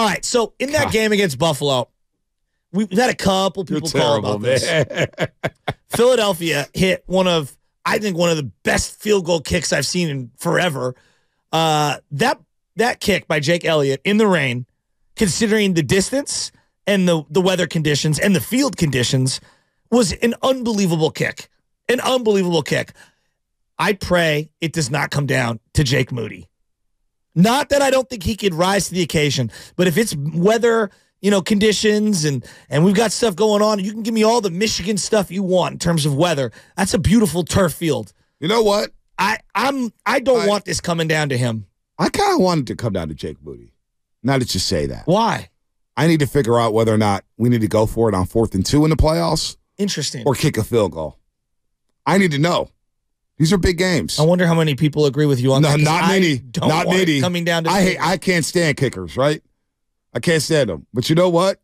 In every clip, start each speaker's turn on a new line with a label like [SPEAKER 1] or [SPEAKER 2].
[SPEAKER 1] All right, so in that game against Buffalo, we've had a couple
[SPEAKER 2] You're
[SPEAKER 1] people call
[SPEAKER 2] terrible,
[SPEAKER 1] about this. Philadelphia hit one of, I think, one of the best field goal kicks I've seen in forever. Uh, that that kick by Jake Elliott in the rain, considering the distance and the the weather conditions and the field conditions, was an unbelievable kick. An unbelievable kick. I pray it does not come down to Jake Moody. Not that I don't think he could rise to the occasion, but if it's weather, you know, conditions and and we've got stuff going on, you can give me all the Michigan stuff you want in terms of weather. That's a beautiful turf field.
[SPEAKER 2] You know what?
[SPEAKER 1] I I'm I don't
[SPEAKER 2] I-
[SPEAKER 1] want this coming down to him.
[SPEAKER 2] I kind of wanted to come down to Jake Moody. Now that you say that,
[SPEAKER 1] Why?
[SPEAKER 2] I need to figure out whether or not we need to go for it on fourth and two in the playoffs
[SPEAKER 1] Interesting.
[SPEAKER 2] or kick a field goal. I need to know. These are big games.
[SPEAKER 1] I wonder how many people agree with you on
[SPEAKER 2] No,
[SPEAKER 1] that.
[SPEAKER 2] not many. Not many.
[SPEAKER 1] coming down to
[SPEAKER 2] I hate. I can't stand kickers. Right? I can't stand them. But you know what?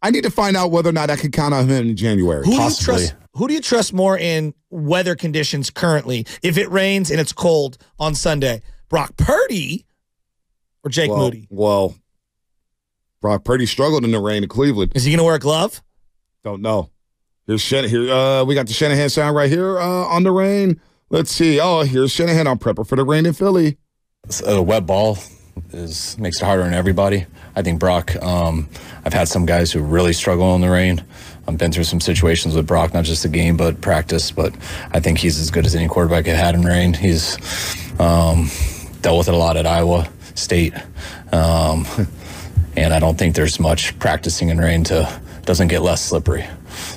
[SPEAKER 2] I need to find out whether or not I can count on him in January.
[SPEAKER 1] Who do you trust? Who do you trust more in weather conditions currently? If it rains and it's cold on Sunday, Brock Purdy or Jake
[SPEAKER 2] well,
[SPEAKER 1] Moody?
[SPEAKER 2] Well, Brock Purdy struggled in the rain in Cleveland.
[SPEAKER 1] Is he going to wear a glove?
[SPEAKER 2] Don't know. Here's Shan- here. Uh, we got the Shanahan sound right here uh, on the rain. Let's see. Oh, here's Shanahan on prepper for the rain in Philly.
[SPEAKER 3] a wet ball is makes it harder on everybody. I think Brock. Um, I've had some guys who really struggle in the rain. I've been through some situations with Brock, not just the game, but practice. But I think he's as good as any quarterback I've had in rain. He's um, dealt with it a lot at Iowa State, um, and I don't think there's much practicing in rain to doesn't get less slippery.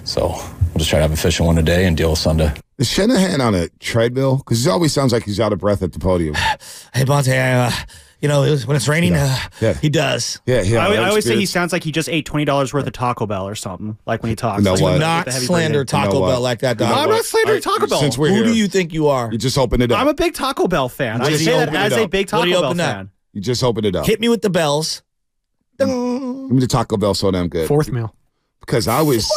[SPEAKER 3] So we'll just try to have a efficient one today and deal with Sunday.
[SPEAKER 2] Is Shanahan on a treadmill? Because he always sounds like he's out of breath at the podium.
[SPEAKER 1] Hey, Bonte, uh, you know, it was- when it's raining, uh,
[SPEAKER 2] Yeah.
[SPEAKER 1] he does.
[SPEAKER 2] Yeah, yeah.
[SPEAKER 4] I, always- I always say he sounds like he just ate twenty dollars worth of Taco Bell or something. Like when he talks.
[SPEAKER 2] You know
[SPEAKER 4] Like,
[SPEAKER 2] what?
[SPEAKER 4] with
[SPEAKER 1] Not slander. Taco
[SPEAKER 2] You know what?
[SPEAKER 1] Bell like that,
[SPEAKER 2] You know
[SPEAKER 1] dog.
[SPEAKER 4] I'm not slandering
[SPEAKER 2] I-
[SPEAKER 4] Taco Bell.
[SPEAKER 2] Since we're
[SPEAKER 1] Who
[SPEAKER 2] here,
[SPEAKER 1] do you think you are?
[SPEAKER 2] you just opened it up.
[SPEAKER 4] I'm a big Taco Bell fan. I
[SPEAKER 2] Just
[SPEAKER 4] say that
[SPEAKER 2] it
[SPEAKER 4] as
[SPEAKER 2] up.
[SPEAKER 4] a big Taco Bell
[SPEAKER 1] open up?
[SPEAKER 4] fan.
[SPEAKER 2] you just opened it up.
[SPEAKER 1] Hit me with the bells.
[SPEAKER 2] Give me the Taco Bell so damn good.
[SPEAKER 5] Fourth meal.
[SPEAKER 2] Because I was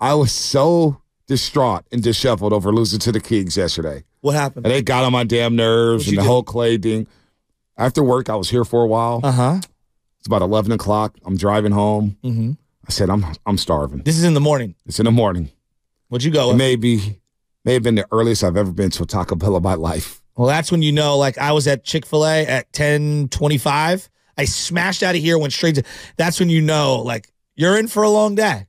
[SPEAKER 2] I was so distraught and disheveled over losing to the Kings yesterday.
[SPEAKER 1] What happened?
[SPEAKER 2] And they got on my damn nerves
[SPEAKER 1] What'd
[SPEAKER 2] and the
[SPEAKER 1] do?
[SPEAKER 2] whole Clay thing. After work, I was here for a while.
[SPEAKER 1] Uh huh.
[SPEAKER 2] It's about eleven o'clock. I'm driving home.
[SPEAKER 1] hmm
[SPEAKER 2] I said, I'm I'm starving.
[SPEAKER 1] This is in the morning.
[SPEAKER 2] It's in the morning.
[SPEAKER 1] What'd you go
[SPEAKER 2] It
[SPEAKER 1] with?
[SPEAKER 2] may be may have been the earliest I've ever been to a Taco Bell in my life.
[SPEAKER 1] Well, that's when you know, like I was at Chick fil A at 1025. I smashed out of here, went straight to that's when you know, like, you're in for a long day.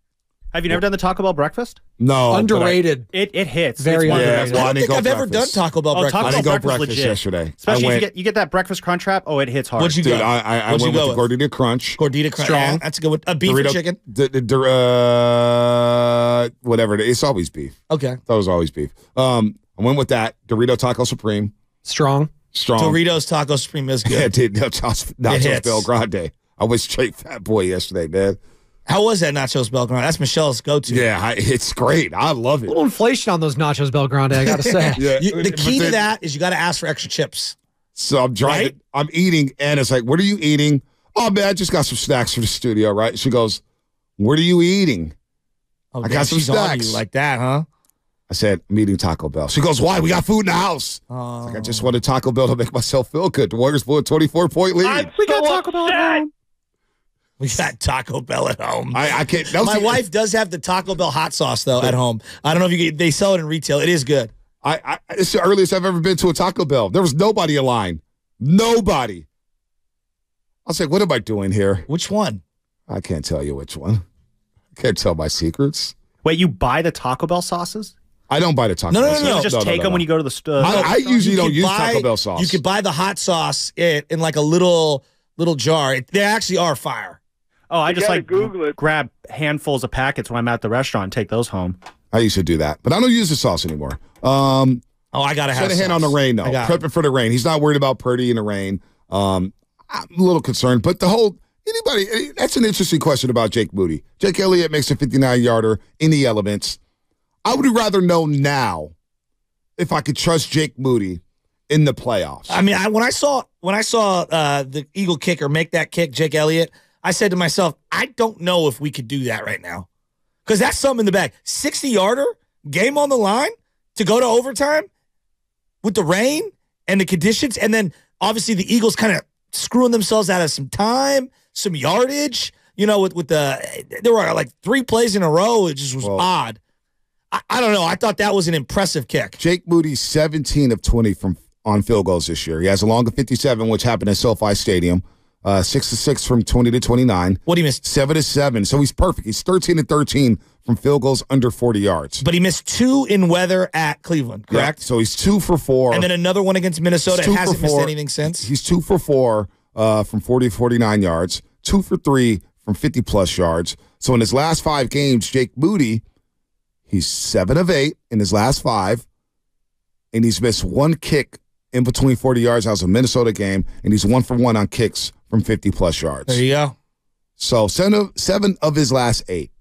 [SPEAKER 4] Have you never done the Taco Bell breakfast?
[SPEAKER 2] No, but I-
[SPEAKER 5] Underrated.
[SPEAKER 4] It it hits.
[SPEAKER 5] Very
[SPEAKER 4] It's one of the
[SPEAKER 2] Yeah, well,
[SPEAKER 1] I
[SPEAKER 2] I
[SPEAKER 1] don't think I've ever done. Taco Bell
[SPEAKER 4] Oh,
[SPEAKER 1] breakfast.
[SPEAKER 4] Taco
[SPEAKER 2] I
[SPEAKER 4] Bell
[SPEAKER 2] didn't go
[SPEAKER 4] breakfast
[SPEAKER 2] breakfast yesterday.
[SPEAKER 4] Especially
[SPEAKER 2] I
[SPEAKER 4] if you get you get that breakfast crunch wrap. Oh, it hits hard.
[SPEAKER 1] What'd you
[SPEAKER 2] dude.
[SPEAKER 1] go?
[SPEAKER 2] I, I, I
[SPEAKER 1] What'd you
[SPEAKER 2] went
[SPEAKER 1] go
[SPEAKER 2] with the Gordita Crunch.
[SPEAKER 1] Gordita crunch.
[SPEAKER 5] Strong.
[SPEAKER 1] Yeah, that's a good one. A beef or
[SPEAKER 2] Dorito-
[SPEAKER 1] chicken?
[SPEAKER 2] The, the, the, uh, whatever. it is. Always beef.
[SPEAKER 1] Okay.
[SPEAKER 2] That was always beef. Um, I went with that Dorito Taco Supreme.
[SPEAKER 5] Strong.
[SPEAKER 2] Strong.
[SPEAKER 1] Doritos Taco Supreme is
[SPEAKER 2] Yeah,
[SPEAKER 1] good.
[SPEAKER 2] dude. Nachos,
[SPEAKER 1] It
[SPEAKER 2] nachos
[SPEAKER 1] hits.
[SPEAKER 2] BellGrande. I was straight fat boy yesterday, man.
[SPEAKER 1] How was that Nachos BellGrande? That's Michelle's go to.
[SPEAKER 2] Yeah, I, it's great. I love it.
[SPEAKER 5] A
[SPEAKER 2] it.
[SPEAKER 5] little inflation on those nachos BellGrande, I gotta say.
[SPEAKER 2] Yeah,
[SPEAKER 1] You, the
[SPEAKER 2] but
[SPEAKER 1] key to that is you got to ask for extra chips.
[SPEAKER 2] So I'm driving.
[SPEAKER 1] Right?
[SPEAKER 2] I'm eating, and it's like, "What are you eating?" Oh man, I just got some snacks for the studio. Right? She goes, "What are you eating?"
[SPEAKER 1] Oh,
[SPEAKER 2] I
[SPEAKER 1] damn,
[SPEAKER 2] got some
[SPEAKER 1] she's on
[SPEAKER 2] snacks.
[SPEAKER 1] you like that, huh?
[SPEAKER 2] I said, "I'm eating Taco Bell." She goes, "Why? We got food in the house."
[SPEAKER 1] Oh.
[SPEAKER 2] Like I just oh. wanted Taco Bell to make myself feel good. The Warriors blew a 24 point lead.
[SPEAKER 4] We got Taco Bell at home.
[SPEAKER 1] We got Taco Bell at home.
[SPEAKER 2] I, I can't.
[SPEAKER 1] My
[SPEAKER 2] the-
[SPEAKER 1] wife does have the Taco Bell hot sauce though at home. I don't know if you get, they sell it in retail. It is good.
[SPEAKER 2] I, I it's the earliest I've ever been to a Taco Bell. There was nobody in line. Nobody. I was like, "What am I doing here?"
[SPEAKER 1] Which one?
[SPEAKER 2] I can't tell you which one. I can't tell my secrets.
[SPEAKER 4] Wait, you buy the Taco Bell sauces?
[SPEAKER 2] I don't buy the Taco
[SPEAKER 1] No, no,
[SPEAKER 2] Bell.
[SPEAKER 1] no,
[SPEAKER 2] sauce.
[SPEAKER 1] no.
[SPEAKER 4] You just
[SPEAKER 2] no,
[SPEAKER 4] take
[SPEAKER 2] no,
[SPEAKER 4] them
[SPEAKER 2] no.
[SPEAKER 4] when you go to the store.
[SPEAKER 2] Uh, I, I usually don't use
[SPEAKER 1] buy-
[SPEAKER 2] Taco Bell sauce.
[SPEAKER 1] You could buy the hot sauce it in like a little little jar. It, they actually are fire.
[SPEAKER 4] Oh, I just like
[SPEAKER 6] Google it.
[SPEAKER 4] grab handfuls of packets when I'm at the restaurant and take those home.
[SPEAKER 2] I used to do that, but I don't use the sauce anymore. Um,
[SPEAKER 1] Oh, I gotta have
[SPEAKER 2] Shanahan on the
[SPEAKER 1] sauce.
[SPEAKER 2] rain though,
[SPEAKER 1] I got it.
[SPEAKER 2] prepping for the rain. He's not worried about Purdy in the rain. Um, I'm a little concerned, but the whole anybody that's an interesting question about Jake Moody. Jake Elliott makes a 59 yarder in the elements. I would rather know now if I could trust Jake Moody in the playoffs.
[SPEAKER 1] I mean, I, when I saw when I saw uh, the Eagle kicker make that kick, Jake Elliott, I said to myself, I don't know if we could do that right now, because that's something in the bag. Sixty yarder, game on the line to go to overtime with the rain and the conditions, and then obviously the Eagles kind of screwing themselves out of some time, some yardage. You know, with with the there were like three plays in a row. It just was odd. I, I don't know. I thought that was an impressive kick.
[SPEAKER 2] Jake Moody, 17 of 20 from on field goals this year. He has a long of 57, which happened at SoFi Stadium. Uh, six to six from 20 to 29.
[SPEAKER 1] What he missed,
[SPEAKER 2] Seven to seven. So he's perfect. He's 13 to 13 from field goals under 40 yards.
[SPEAKER 1] but he missed two in weather at Cleveland, correct?
[SPEAKER 2] Yeah, So he's two for four.
[SPEAKER 1] And then another one against Minnesota. And
[SPEAKER 2] two
[SPEAKER 1] hasn't missed anything since.
[SPEAKER 2] He's two for four uh, from 40 to 49 yards, two for three from 50 plus yards. So in his last five games, Jake Moody, he's seven of eight in his last five, and he's missed one kick in between 40 yards. That was a Minnesota game, and he's one for one on kicks from 50 plus yards.
[SPEAKER 1] There you go.
[SPEAKER 2] So seven of, seven of his last eight.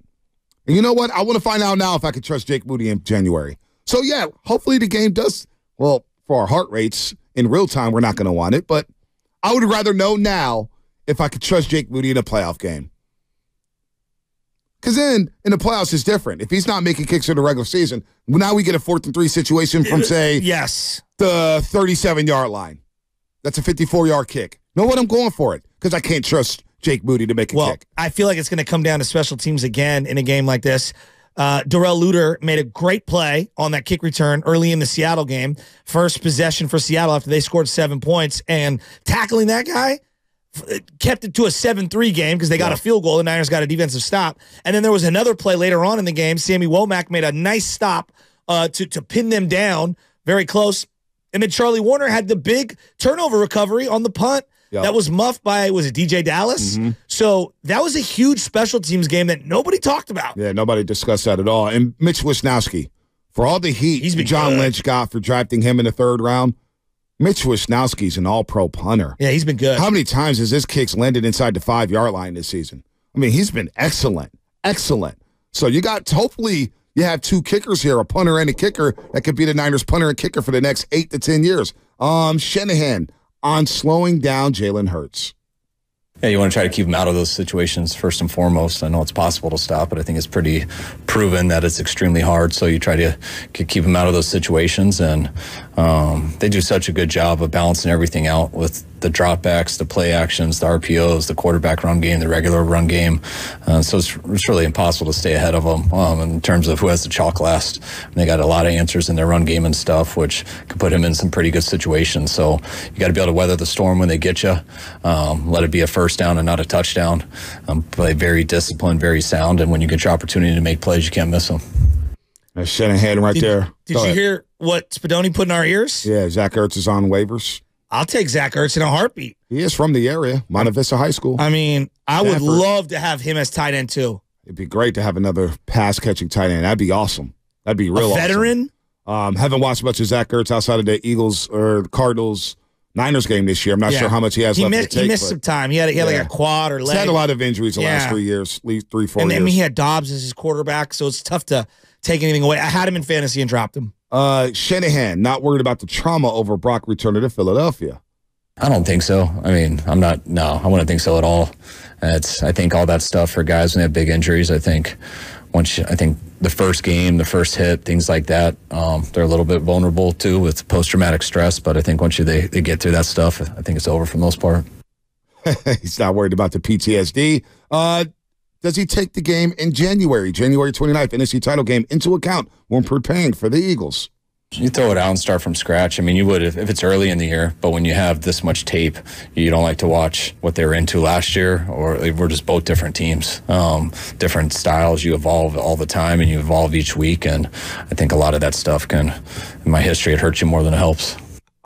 [SPEAKER 2] And you know what? I want to find out now if I can trust Jake Moody in January. So yeah, hopefully the game does well for our heart rates in real time. We're not going to want it, but I would rather know now if I could trust Jake Moody in a playoff game. Because then in the playoffs it's different. If he's not making kicks in the regular season, now we get a fourth and three situation from uh, say
[SPEAKER 1] Yes.
[SPEAKER 2] The 37 yard line. That's a 54 yard kick. Know what? I'm going for it because I can't trust Jake Moody to make a
[SPEAKER 1] Well,
[SPEAKER 2] kick.
[SPEAKER 1] I feel like it's going to come down to special teams again in a game like this. Uh, Darrell Luter made a great play on that kick return early in the Seattle game. First possession for Seattle after they scored seven points. And tackling that guy kept it to a 7 3 game because they got a field goal. The Niners got a defensive stop. And then there was another play later on in the game. Sammy Womack made a nice stop uh, to, to pin them down very close. And then Charlie Woerner had the big turnover recovery on the punt.
[SPEAKER 2] Yeah.
[SPEAKER 1] That was muffed by was it DeeJay Dallas?
[SPEAKER 2] Mm-hmm.
[SPEAKER 1] So that was a huge special teams game that nobody talked about.
[SPEAKER 2] Yeah, nobody discussed that at all. And Mitch Wishnowsky, for all the heat
[SPEAKER 1] He's
[SPEAKER 2] John
[SPEAKER 1] good.
[SPEAKER 2] Lynch got for drafting him in the third round, Mitch Wishnowsky's an all pro punter.
[SPEAKER 1] Yeah, he's been good.
[SPEAKER 2] How many times has his kicks landed inside the five yard line this season? I mean, he's been excellent. Excellent. So you got hopefully you have two kickers here, a punter and a kicker that could be the Niners punter and kicker for the next eight to ten years. Um Shanahan on slowing down Jalen Hurts.
[SPEAKER 3] Yeah, you want to try to keep him out of those situations first and foremost. I know it's possible to stop, but I think it's pretty proven that it's extremely hard. So you try to keep him out of those situations, and um, they do such a good job of balancing everything out with the dropbacks, the play actions, the RPOs, the quarterback run game, the regular run game. Uh, so it's, it's really impossible to stay ahead of them um, in terms of who has the chalk last. And they got a lot of answers in their run game and stuff, which could put him in some pretty good situations. So you got to be able to weather the storm when they get you. Um, let it be a first down and not a touchdown. Um, play very disciplined, very sound, and when you get your opportunity to make plays, you can't miss them.
[SPEAKER 2] That's Shanahan right
[SPEAKER 1] Did,
[SPEAKER 2] there.
[SPEAKER 1] did
[SPEAKER 2] Go
[SPEAKER 1] you
[SPEAKER 2] ahead.
[SPEAKER 1] hear what Spadoni put in our ears?
[SPEAKER 2] Yeah, Zach Ertz is on waivers.
[SPEAKER 1] I'll take Zach Ertz in a heartbeat.
[SPEAKER 2] He is from the area, Monte Vista High School.
[SPEAKER 1] I mean, I would love to have him as tight end too.
[SPEAKER 2] It'd be great to have another pass catching tight end. That'd be awesome. That'd be real
[SPEAKER 1] a
[SPEAKER 2] awesome.
[SPEAKER 1] veteran.
[SPEAKER 2] Um, haven't watched much of Zach Ertz outside of the Eagles or Cardinals Niners game this year. I'm not
[SPEAKER 1] Yeah.
[SPEAKER 2] sure how much he has
[SPEAKER 1] He
[SPEAKER 2] left
[SPEAKER 1] missed.
[SPEAKER 2] to take.
[SPEAKER 1] he missed some time. He had. He had
[SPEAKER 2] Yeah.
[SPEAKER 1] like a quad or
[SPEAKER 2] he's
[SPEAKER 1] leg.
[SPEAKER 2] had a lot of injuries the last three years, at least three, four
[SPEAKER 1] and
[SPEAKER 2] years.
[SPEAKER 1] he had Dobbs as his quarterback, so it's tough to take anything away. I had him in fantasy and dropped him.
[SPEAKER 2] Uh, Shanahan, not worried about the trauma over Brock returning to Philadelphia.
[SPEAKER 3] I don't think so. I mean, I'm not. No, I wouldn't think so at all. It's. I think all that stuff for guys when they have big injuries. I think once you, I think the first game, the first hit, things like that, um, they're a little bit vulnerable too with post traumatic stress. But I think once you they, they get through that stuff, I think it's over for the most part.
[SPEAKER 2] He's not worried about the PTSD. Uh, does he take the game in January, January 29th, NFC title game, into account when preparing for the Eagles?
[SPEAKER 3] You throw it out and start from scratch. I mean, you would if, if it's early in the year, but when you have this much tape, you don't like to watch what they were into last year, or we're just both different teams, um, different styles. You evolve all the time, and you evolve each week. And I think a lot of that stuff can, in my history, it hurts you more than it helps.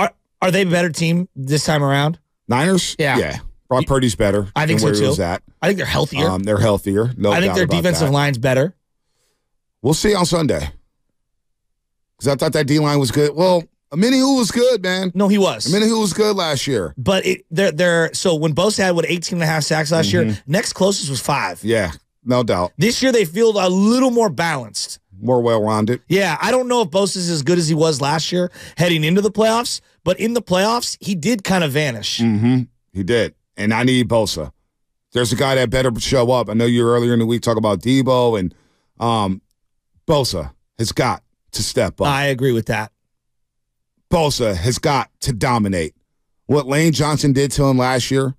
[SPEAKER 1] Are Are they a better team this time around?
[SPEAKER 2] Niners?
[SPEAKER 1] Yeah.
[SPEAKER 2] Yeah. Brock Purdy's better.
[SPEAKER 1] I think so,
[SPEAKER 2] where he was at.
[SPEAKER 1] I think they're healthier.
[SPEAKER 2] Um, they're healthier. No
[SPEAKER 1] I think their defensive
[SPEAKER 2] that.
[SPEAKER 1] line's better.
[SPEAKER 2] We'll see on Sunday. Because I thought that D line was good. Well, Omenihu was good, man.
[SPEAKER 1] No, he was.
[SPEAKER 2] Omenihu was good last year.
[SPEAKER 1] But it, they're they're so when Bosa had what 18 and a half sacks last year, next closest was five.
[SPEAKER 2] Mm-hmm. Yeah, no doubt.
[SPEAKER 1] This year they feel a little more balanced.
[SPEAKER 2] More well rounded.
[SPEAKER 1] Yeah, I don't know if Bosa's as good as he was last year heading into the playoffs, but in the playoffs he did kind of vanish.
[SPEAKER 2] Mm-hmm. He did. And I need Bosa. There's a guy that better show up. I know you earlier in the week talk about Deebo and um, Bosa has got to step up.
[SPEAKER 1] I agree with that.
[SPEAKER 2] Bosa has got to dominate. what Lane Johnson did to him last year,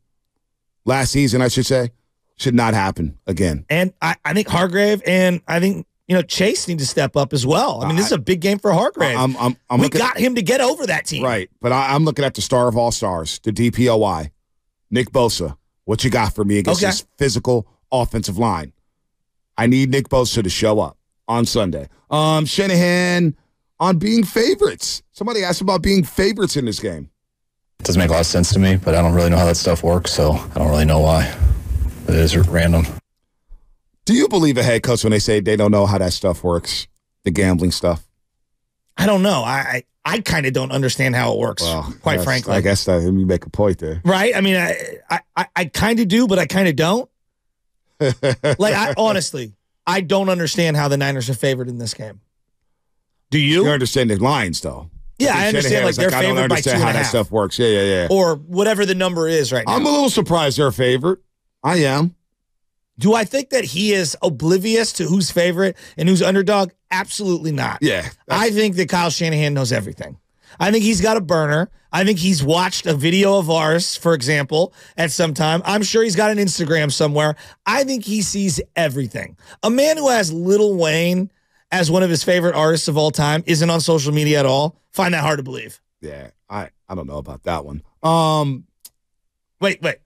[SPEAKER 2] last season, I should say, should not happen again.
[SPEAKER 1] And I, I think Hargrave and I think you know Chase need to step up as well. I mean, this is a big game for Hargrave.
[SPEAKER 2] I'm, I'm, I'm
[SPEAKER 1] we got him to get over that team.
[SPEAKER 2] right, but I, I'm looking at the star of all stars, the DPOY, Nick Bosa. What you got for me against
[SPEAKER 1] Okay.
[SPEAKER 2] this physical offensive line? I need Nick Bosa to show up on Sunday. Um, Shanahan on being favorites. Somebody asked about being favorites in this game.
[SPEAKER 3] It doesn't make a lot of sense to me, but I don't really know how that stuff works, so I don't really know why. It is random.
[SPEAKER 2] Do you believe a head coach when they say they don't know how that stuff works, the gambling stuff?
[SPEAKER 1] I don't know. I I, I kind of don't understand how it works. quite frankly,
[SPEAKER 2] I guess that you make a point there.
[SPEAKER 1] right? I mean, I I, I, kind of do, but I kind of don't. Like, I honestly, I don't understand how the Niners are favored in this game. Do you?
[SPEAKER 2] You understand the lines, though.
[SPEAKER 1] yeah, I understand. Like
[SPEAKER 2] is
[SPEAKER 1] they're
[SPEAKER 2] I don't
[SPEAKER 1] favored by two and
[SPEAKER 2] how
[SPEAKER 1] a
[SPEAKER 2] that
[SPEAKER 1] half,
[SPEAKER 2] stuff works. Yeah, yeah, yeah.
[SPEAKER 1] or whatever the number is right now.
[SPEAKER 2] I'm a little surprised they're a favorite. I am.
[SPEAKER 1] Do I think that he is oblivious to who's favorite and who's underdog? Absolutely not.
[SPEAKER 2] Yeah.
[SPEAKER 1] I think that Kyle Shanahan knows everything. I think he's got a burner. I think he's watched a video of ours, for example, at some time. I'm sure he's got an Instagram somewhere. I think he sees everything. A man who has Lil Wayne as one of his favorite artists of all time isn't on social media at all. Find that hard to believe.
[SPEAKER 2] Yeah. I, I don't know about that one. Um,
[SPEAKER 1] Wait, wait.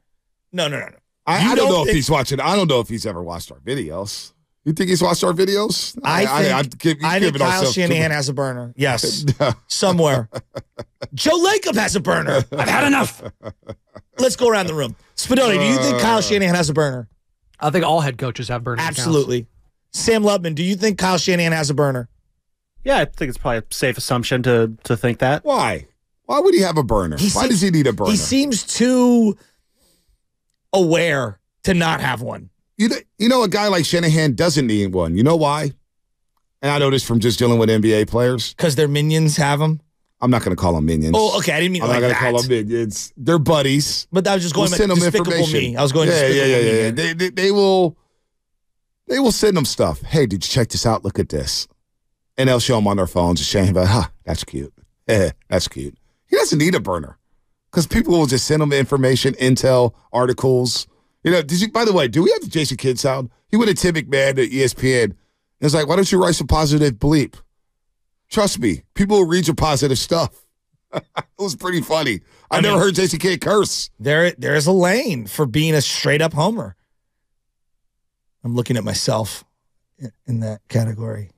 [SPEAKER 1] No, no, no, no.
[SPEAKER 2] I,
[SPEAKER 1] You
[SPEAKER 2] I don't
[SPEAKER 1] don't
[SPEAKER 2] know if he's watching. I don't know if he's ever watched our videos. You think he's watched our videos?
[SPEAKER 1] I think, I,
[SPEAKER 2] I'd give-
[SPEAKER 1] think Kyle Shanahan has a burner. Yes. somewhere. Joe Lacob has a burner. I've had enough. Let's go around the room. Spadoni, do you think uh. Kyle Shanahan has a burner?
[SPEAKER 5] I think all head coaches have burner accounts.
[SPEAKER 1] Absolutely. Sam Lubman, do you think Kyle Shanahan has a burner?
[SPEAKER 4] Yeah, I think it's probably a safe assumption to to think that.
[SPEAKER 2] Why? Why would he have a burner?
[SPEAKER 1] He
[SPEAKER 2] Why
[SPEAKER 1] seems-
[SPEAKER 2] does he need a burner?
[SPEAKER 1] He seems too aware to not have one.
[SPEAKER 2] You know, you know, a guy like Shanahan doesn't need one. You know why? And I know this from just dealing with NBA players.
[SPEAKER 1] Because their minions have them.
[SPEAKER 2] I'm not going to call them minions.
[SPEAKER 1] Oh, okay. I didn't mean
[SPEAKER 2] I'm
[SPEAKER 1] like
[SPEAKER 2] not going to call them minions. They're buddies.
[SPEAKER 1] But I was just going
[SPEAKER 2] We'll
[SPEAKER 1] with
[SPEAKER 2] send them information.
[SPEAKER 1] me. I was going
[SPEAKER 2] yeah, yeah,
[SPEAKER 1] despicable
[SPEAKER 2] yeah,
[SPEAKER 1] me
[SPEAKER 2] yeah. They, they, they will, they will send them stuff. Hey, did you check this out? Look at this, and they'll show them on their phones. And Shane, but huh, that's cute. Eh, that's cute. He doesn't need a burner because people will just send them information, intel, articles. You know, did you? By the way, do we have the Jason Kidd sound? He went to Tim McMahon at ESPN. Was like, "Why don't you write some positive bleep?" Trust me, people will read your positive stuff. it was pretty funny. I,
[SPEAKER 1] I
[SPEAKER 2] never
[SPEAKER 1] mean-
[SPEAKER 2] heard Jason Kidd curse.
[SPEAKER 1] There, there is a lane for being a straight up homer. I'm looking at myself in that category.